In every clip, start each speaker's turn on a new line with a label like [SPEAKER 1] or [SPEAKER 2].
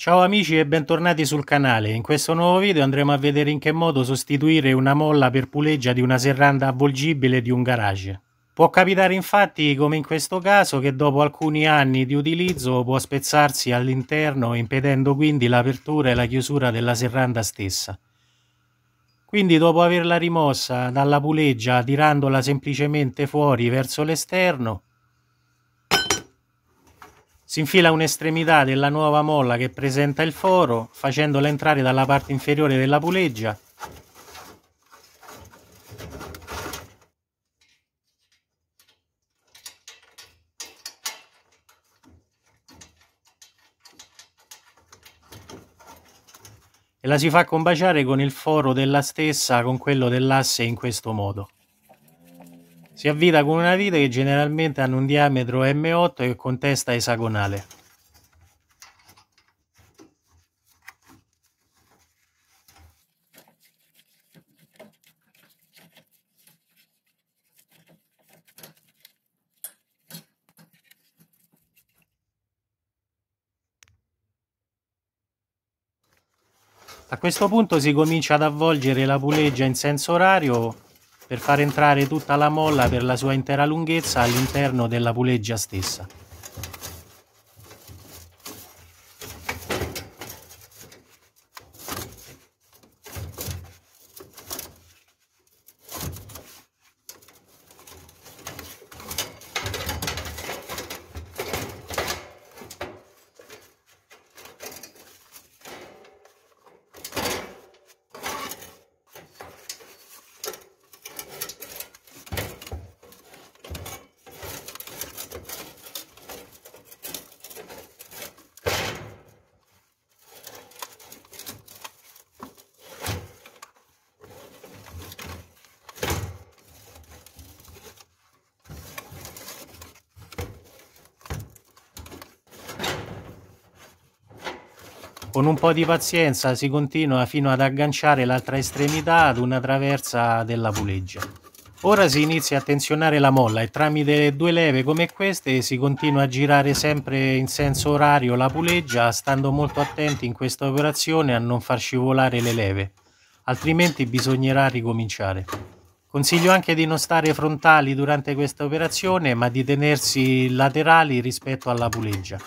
[SPEAKER 1] Ciao amici e bentornati sul canale. In questo nuovo video andremo a vedere in che modo sostituire una molla per puleggia di una serranda avvolgibile di un garage. Può capitare infatti, come in questo caso, che dopo alcuni anni di utilizzo può spezzarsi all'interno impedendo quindi l'apertura e la chiusura della serranda stessa. Quindi dopo averla rimossa dalla puleggia tirandola semplicemente fuori verso l'esterno si infila un'estremità della nuova molla che presenta il foro, facendola entrare dalla parte inferiore della puleggia. E la si fa combaciare con il foro della stessa con quello dell'asse in questo modo. Si avvita con una vite che generalmente hanno un diametro M8 e con testa esagonale. A questo punto si comincia ad avvolgere la puleggia in senso orario per far entrare tutta la molla per la sua intera lunghezza all'interno della puleggia stessa. Con un po' di pazienza si continua fino ad agganciare l'altra estremità ad una traversa della puleggia. Ora si inizia a tensionare la molla e tramite due leve come queste si continua a girare sempre in senso orario la puleggia stando molto attenti in questa operazione a non far scivolare le leve, altrimenti bisognerà ricominciare. Consiglio anche di non stare frontali durante questa operazione ma di tenersi laterali rispetto alla puleggia.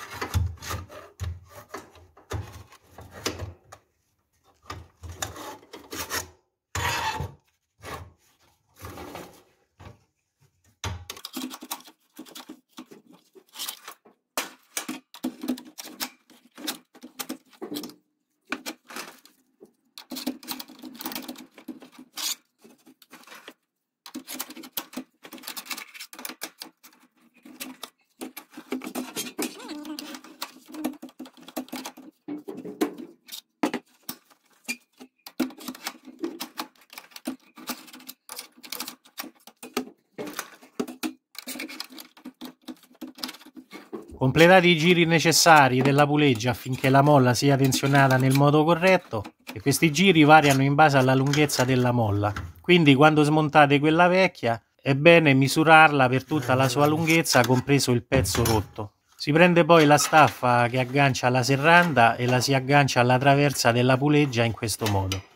[SPEAKER 1] Completati i giri necessari della puleggia affinché la molla sia tensionata nel modo corretto e questi giri variano in base alla lunghezza della molla. Quindi quando smontate quella vecchia è bene misurarla per tutta la sua lunghezza compreso il pezzo rotto. Si prende poi la staffa che aggancia alla serranda e la si aggancia alla traversa della puleggia in questo modo.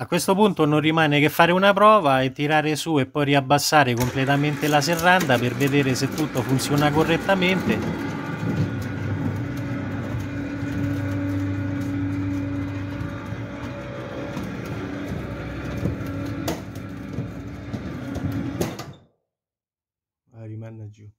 [SPEAKER 1] A questo punto non rimane che fare una prova e tirare su e poi riabbassare completamente la serranda per vedere se tutto funziona correttamente. Rimane giù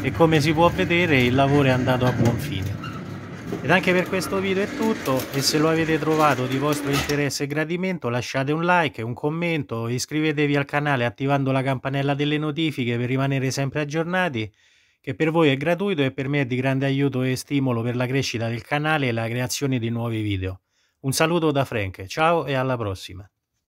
[SPEAKER 1] e come si può vedere il lavoro è andato a buon fine. Ed anche per questo video è tutto e se lo avete trovato di vostro interesse e gradimento lasciate un like, un commento, iscrivetevi al canale attivando la campanella delle notifiche per rimanere sempre aggiornati che per voi è gratuito e per me è di grande aiuto e stimolo per la crescita del canale e la creazione di nuovi video. Un saluto da Frank, ciao e alla prossima!